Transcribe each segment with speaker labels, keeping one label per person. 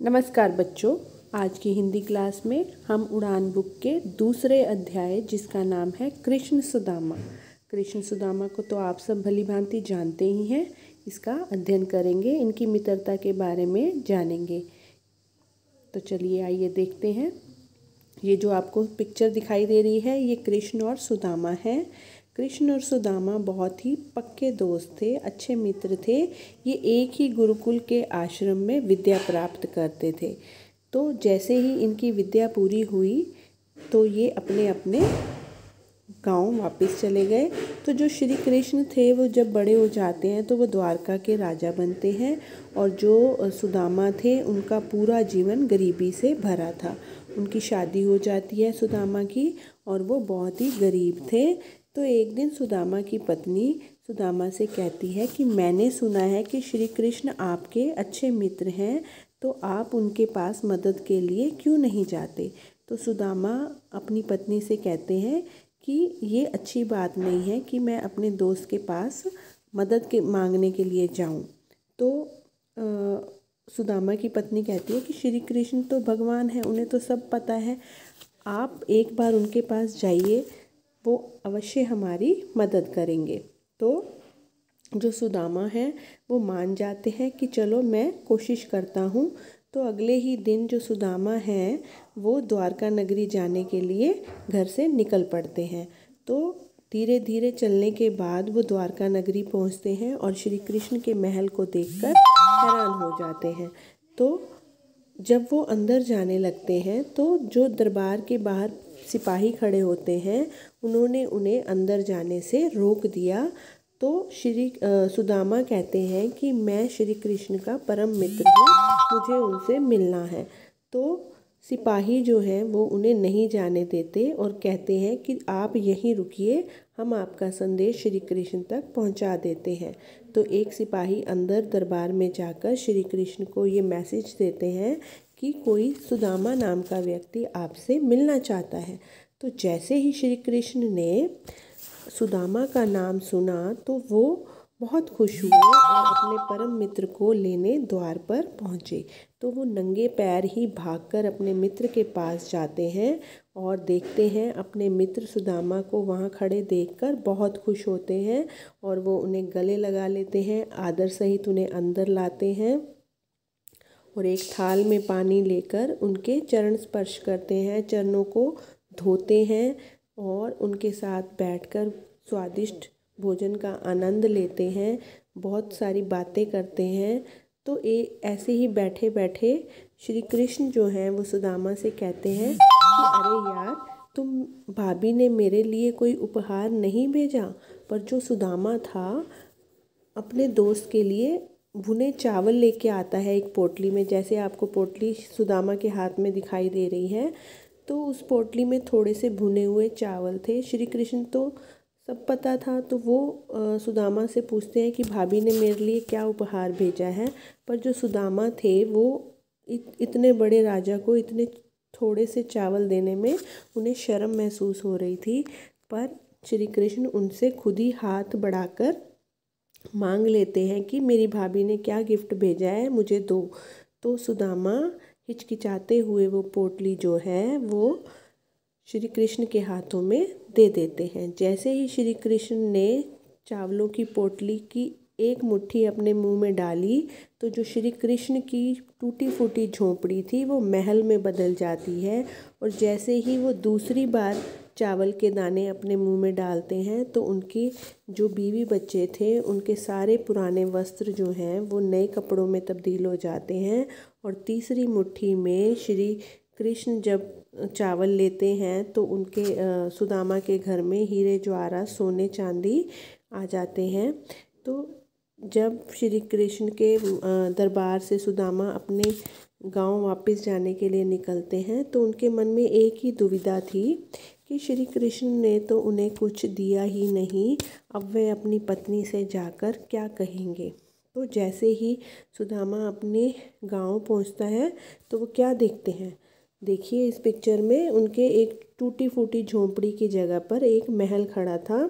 Speaker 1: नमस्कार बच्चों, आज की हिंदी क्लास में हम उड़ान बुक के दूसरे अध्याय, जिसका नाम है कृष्ण सुदामा। कृष्ण सुदामा को तो आप सब भली भांति जानते ही हैं, इसका अध्ययन करेंगे, इनकी मित्रता के बारे में जानेंगे। तो चलिए आइए देखते हैं। ये जो आपको पिक्चर दिखाई दे रही है, ये कृष्ण और सुदामा है। कृष्ण और सुदामा बहुत ही पक्के दोस्त थे, अच्छे मित्र थे। ये एक ही गुरुकुल के आश्रम में विद्या प्राप्त करते थे। तो जैसे ही इनकी विद्या पूरी हुई तो ये अपने अपने गाँव वापस चले गए। तो जो श्री कृष्ण थे, वो जब बड़े हो जाते हैं तो वो द्वारका के राजा बनते हैं और जो सुदामा थे, उनका पूरा जीवन गरीबी से भरा था। उनकी शादी हो जाती है सुदामा की और वो बहुत ही गरीब थे। तो एक दिन सुदामा की पत्नी सुदामा से कहती है कि मैंने सुना है कि श्री कृष्ण आपके अच्छे मित्र हैं तो आप उनके पास मदद के लिए क्यों नहीं जाते? तो सुदामा अपनी पत्नी से कहते हैं कि ये अच्छी बात नहीं है कि मैं अपने दोस्त के पास मदद के मांगने के लिए जाऊँ। तो आ, सुदामा की पत्नी कहती है कि श्री कृष्ण तो भगवान है उन्हें तो सब पता है। आप एक बार उनके पास जाइए वो अवश्य हमारी मदद करेंगे। तो जो सुदामा है, वो मान जाते हैं कि चलो मैं कोशिश करता हूँ। तो अगले ही दिन जो सुदामा हैं, वो द्वारका नगरी जाने के लिए घर से निकल पड़ते हैं। तो धीरे धीरे चलने के बाद वो द्वारका नगरी पहुँचते हैं और श्री कृष्ण के महल को देखकर हैरान हो जाते हैं। तो जब वो अंदर जाने लगते हैं तो जो दरबार के बाहर सिपाही खड़े होते हैं, उन्होंने उन्हें अंदर जाने से रोक दिया। तो श्री सुदामा कहते हैं कि मैं श्री कृष्ण का परम मित्र हूँ, मुझे उनसे मिलना है। तो सिपाही जो हैं, वो उन्हें नहीं जाने देते और कहते हैं कि आप यहीं रुकिए, हम आपका संदेश श्री कृष्ण तक पहुँचा देते हैं। तो एक सिपाही अंदर दरबार में जाकर श्री कृष्ण को ये मैसेज देते हैं कि कोई सुदामा नाम का व्यक्ति आपसे मिलना चाहता है। तो जैसे ही श्री कृष्ण ने सुदामा का नाम सुना तो वो बहुत खुश हुए और अपने परम मित्र को लेने द्वार पर पहुँचे। तो वो नंगे पैर ही भागकर अपने मित्र के पास जाते हैं और देखते हैं अपने मित्र सुदामा को वहाँ खड़े देखकर बहुत खुश होते हैं और वो उन्हें गले लगा लेते हैं, आदर सहित उन्हें अंदर लाते हैं। और एक थाल में पानी लेकर उनके चरण स्पर्श करते हैं, चरणों को धोते हैं और उनके साथ बैठकर स्वादिष्ट भोजन का आनंद लेते हैं, बहुत सारी बातें करते हैं। तो ए, ऐसे ही बैठे बैठे श्री कृष्ण जो हैं, वो सुदामा से कहते हैं कि, अरे यार, तुम भाभी ने मेरे लिए कोई उपहार नहीं भेजा, पर जो सुदामा था, अपने दोस्त के लिए भुने चावल लेके आता है एक पोटली में जैसे आपको पोटली सुदामा के हाथ में दिखाई दे रही है तो उस पोटली में थोड़े से भुने हुए चावल थे। श्री कृष्ण तो सब पता था तो वो आ, सुदामा से पूछते हैं कि भाभी ने मेरे लिए क्या उपहार भेजा है पर जो सुदामा थे वो इत, इतने बड़े राजा को इतने थोड़े से चावल देने में उन्हें शर्म महसूस हो रही थी पर श्री कृष्ण उनसे खुद ही हाथ बढ़ाकर मांग लेते हैं कि मेरी भाभी ने क्या गिफ्ट भेजा है, मुझे दो। तो सुदामा हिचकिचाते हुए वो पोटली जो है, वो श्री कृष्ण के हाथों में दे देते हैं। जैसे ही श्री कृष्ण ने चावलों की पोटली की एक मुट्ठी अपने मुँह में डाली तो जो श्री कृष्ण की टूटी फूटी झोंपड़ी थी, वो महल में बदल जाती है। और जैसे ही वो दूसरी बार चावल के दाने अपने मुँह में डालते हैं तो उनकी जो बीवी बच्चे थे, उनके सारे पुराने वस्त्र जो हैं, वो नए कपड़ों में तब्दील हो जाते हैं। और तीसरी मुट्ठी में श्री कृष्ण जब चावल लेते हैं तो उनके सुदामा के घर में हीरे ज्वारा, सोने चांदी आ जाते हैं। तो जब श्री कृष्ण के दरबार से सुदामा अपने गाँव वापस जाने के लिए निकलते हैं तो उनके मन में एक ही दुविधा थी कि श्री कृष्ण ने तो उन्हें कुछ दिया ही नहीं, अब वे अपनी पत्नी से जाकर क्या कहेंगे? तो जैसे ही सुदामा अपने गाँव पहुँचता है तो वो क्या देखते हैं? देखिए इस पिक्चर में उनके एक टूटी फूटी झोंपड़ी की जगह पर एक महल खड़ा था,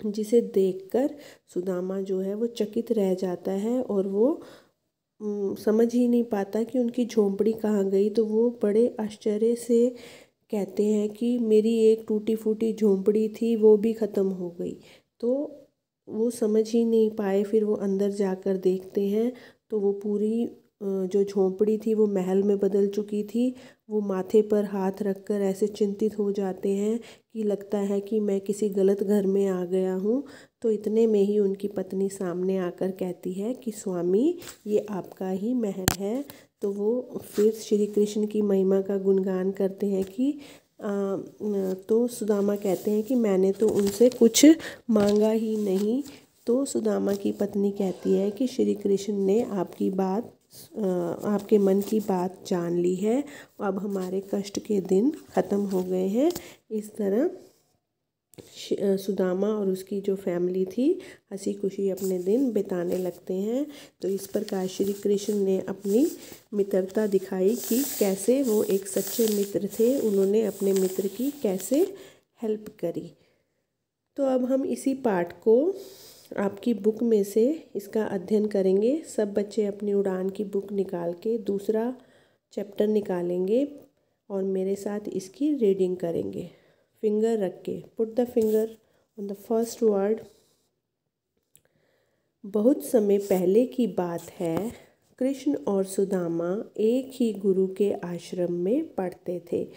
Speaker 1: जिसे देखकर सुदामा जो है वो चकित रह जाता है और वो समझ ही नहीं पाता कि उनकी झोंपड़ी कहाँ गई। तो वो बड़े आश्चर्य से कहते हैं कि मेरी एक टूटी फूटी झोंपड़ी थी, वो भी ख़त्म हो गई। तो वो समझ ही नहीं पाए, फिर वो अंदर जाकर देखते हैं तो वो पूरी जो झोंपड़ी थी, वो महल में बदल चुकी थी। वो माथे पर हाथ रख कर ऐसे चिंतित हो जाते हैं कि लगता है कि मैं किसी गलत घर में आ गया हूँ। तो इतने में ही उनकी पत्नी सामने आकर कहती है कि, स्वामी, ये आपका ही महल है। तो वो फिर श्री कृष्ण की महिमा का गुणगान करते हैं कि आ, तो सुदामा कहते हैं कि मैंने तो उनसे कुछ मांगा ही नहीं। तो सुदामा की पत्नी कहती है कि श्री कृष्ण ने आपकी बात आपके मन की बात जान ली है। अब हमारे कष्ट के दिन ख़त्म हो गए हैं। इस तरह सुदामा और उसकी जो फैमिली थी हँसी खुशी अपने दिन बिताने लगते हैं। तो इस प्रकार श्री कृष्ण ने अपनी मित्रता दिखाई कि कैसे वो एक सच्चे मित्र थे। उन्होंने अपने मित्र की कैसे हेल्प करी। तो अब हम इसी पाठ को आपकी बुक में से इसका अध्ययन करेंगे। सब बच्चे अपनी उड़ान की बुक निकाल के दूसरा चैप्टर निकालेंगे और मेरे साथ इसकी रीडिंग करेंगे। फिंगर रख के put the finger on the first word बहुत समय पहले की बात है, कृष्ण और सुदामा एक ही गुरु के आश्रम में पढ़ते थे।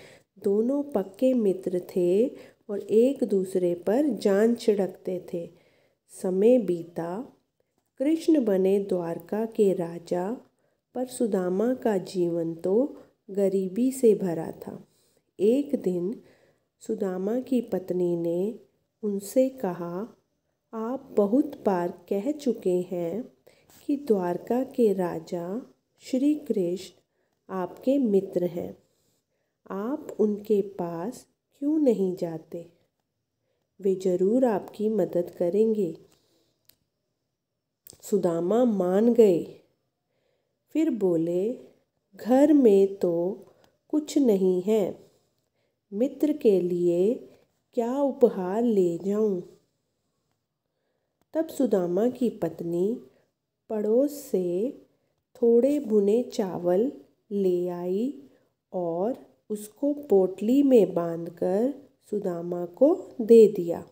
Speaker 1: दोनों पक्के मित्र थे और एक दूसरे पर जान छिड़कते थे। समय बीता, कृष्ण बने द्वारका के राजा, पर सुदामा का जीवन तो गरीबी से भरा था। एक दिन सुदामा की पत्नी ने उनसे कहा, आप बहुत बार कह चुके हैं कि द्वारका के राजा श्री कृष्ण आपके मित्र हैं। आप उनके पास क्यों नहीं जाते? वे ज़रूर आपकी मदद करेंगे। सुदामा मान गए। फिर बोले, घर में तो कुछ नहीं है। मित्र के लिए क्या उपहार ले जाऊँ? तब सुदामा की पत्नी पड़ोस से थोड़े भुने चावल ले आई और उसको पोटली में बांधकर सुदामा को दे दिया।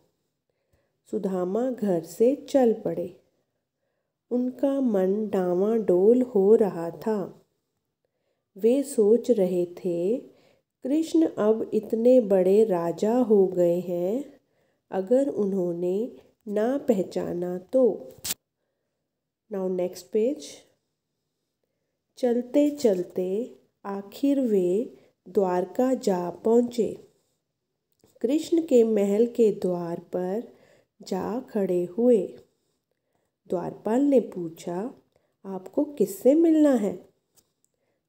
Speaker 1: सुदामा घर से चल पड़े। उनका मन डावाडोल हो रहा था। वे सोच रहे थे कृष्ण अब इतने बड़े राजा हो गए हैं, अगर उन्होंने ना पहचाना तो। Now next page. चलते चलते आखिर वे द्वारका जा पहुँचे। कृष्ण के महल के द्वार पर जा खड़े हुए। द्वारपाल ने पूछा, आपको किससे मिलना है?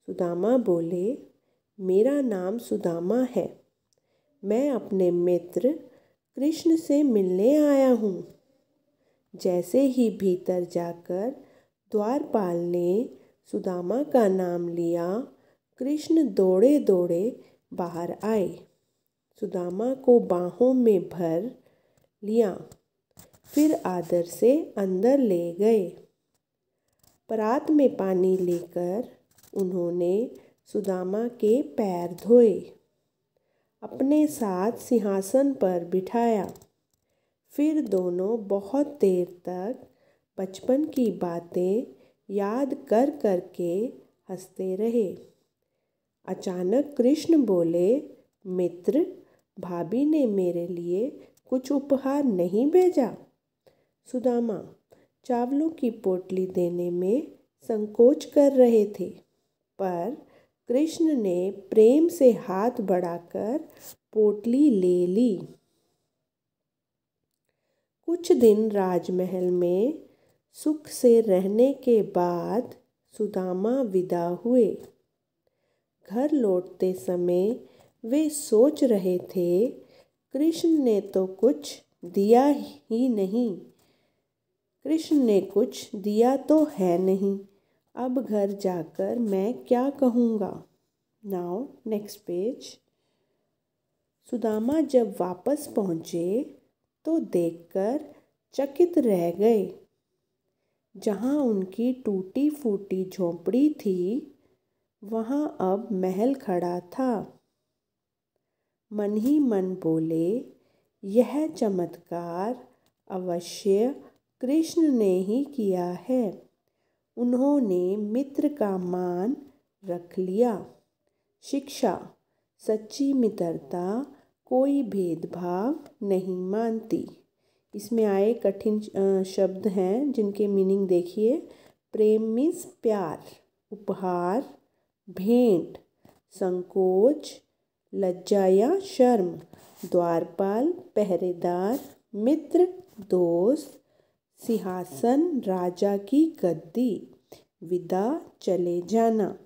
Speaker 1: सुदामा बोले मेरा नाम सुदामा है। मैं अपने मित्र कृष्ण से मिलने आया हूँ। जैसे ही भीतर जाकर द्वारपाल ने सुदामा का नाम लिया, कृष्ण दौड़े दौड़े बाहर आए। सुदामा को बाहों में भर लिया, फिर आदर से अंदर ले गए। परात में पानी लेकर उन्होंने सुदामा के पैर धोए। अपने साथ सिंहासन पर बिठाया। फिर दोनों बहुत देर तक बचपन की बातें याद कर कर के हँसते रहे। अचानक कृष्ण बोले, मित्र, भाभी ने मेरे लिए कुछ उपहार नहीं भेजा। सुदामा, चावलों की पोटली देने में संकोच कर रहे थे, पर कृष्ण ने प्रेम से हाथ बढ़ाकर पोटली ले ली। कुछ दिन राजमहल में सुख से रहने के बाद सुदामा विदा हुए। घर लौटते समय वे सोच रहे थे, कृष्ण ने तो कुछ दिया ही नहीं। कृष्ण ने कुछ दिया तो है नहीं। अब घर जाकर मैं क्या कहूँगा? नाउ नेक्स्ट पेज सुदामा जब वापस पहुँचे तो देखकर चकित रह गए। जहाँ उनकी टूटी फूटी झोंपड़ी थी, वहाँ अब महल खड़ा था। मन ही मन बोले, यह चमत्कार अवश्य कृष्ण ने ही किया है। उन्होंने मित्र का मान रख लिया। शिक्षा, सच्ची मित्रता कोई भेदभाव नहीं मानती। इसमें आए कठिन शब्द हैं जिनके मीनिंग देखिए। प्रेम मीन्स प्यार, उपहार, भेंट, संकोच, लज्जा या शर्म, द्वारपाल, पहरेदार, मित्र, दोस्त सिंहासन राजा की गद्दी। विदा, चले जाना।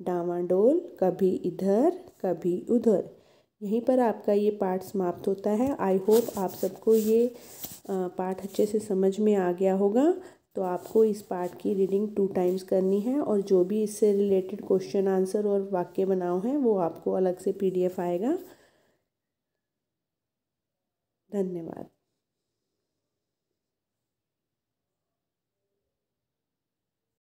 Speaker 1: डावाडोल कभी इधर, कभी उधर। यहीं पर आपका ये पाठ समाप्त होता है। आई होप आप सबको ये पाठ अच्छे से समझ में आ गया होगा। तो आपको इस पाठ की रीडिंग टू टाइम्स करनी है और जो भी इससे रिलेटेड क्वेश्चन, आंसर और वाक्य बनाओ हैं, वो आपको अलग से पीडीएफ आएगा। धन्यवाद।